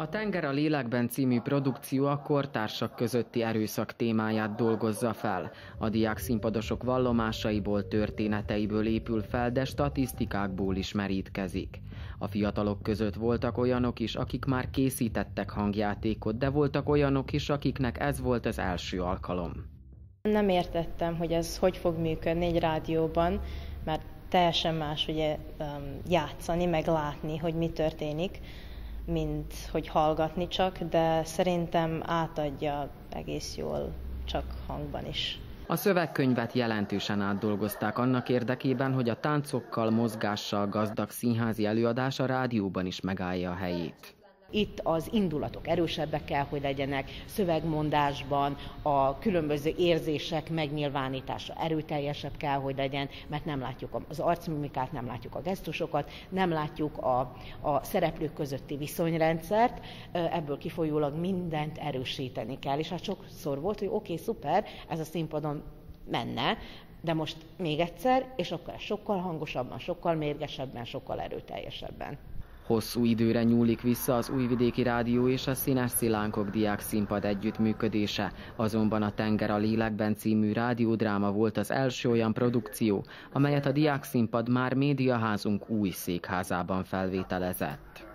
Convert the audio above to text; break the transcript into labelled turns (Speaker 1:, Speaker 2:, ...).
Speaker 1: A Tenger a lélekben című produkció a kortársak közötti erőszak témáját dolgozza fel. A diák színpadosok vallomásaiból, történeteiből épül fel, de statisztikákból is merítkezik. A fiatalok között voltak olyanok is, akik már készítettek hangjátékot, de voltak olyanok is, akiknek ez volt az első alkalom.
Speaker 2: Nem értettem, hogy ez hogy fog működni egy rádióban, mert teljesen más ugye játszani, meg látni, hogy mi történik mint hogy hallgatni csak, de szerintem átadja egész jól, csak hangban is.
Speaker 1: A szövegkönyvet jelentősen átdolgozták annak érdekében, hogy a táncokkal, mozgással gazdag színházi előadás a rádióban is megállja a helyét.
Speaker 3: Itt az indulatok erősebbek kell, hogy legyenek, szövegmondásban a különböző érzések megnyilvánítása erőteljesebb kell, hogy legyen, mert nem látjuk az arcmimikát, nem látjuk a gesztusokat, nem látjuk a, a szereplők közötti viszonyrendszert, ebből kifolyólag mindent erősíteni kell. És hát sokszor volt, hogy oké, okay, szuper, ez a színpadon menne, de most még egyszer, és akkor sokkal hangosabban, sokkal mérgesebben, sokkal erőteljesebben.
Speaker 1: Hosszú időre nyúlik vissza az Újvidéki Rádió és a Színes Szilánkok diák színpad együttműködése, azonban a Tenger a lélekben című rádiódráma volt az első olyan produkció, amelyet a diák színpad már médiaházunk új székházában felvételezett.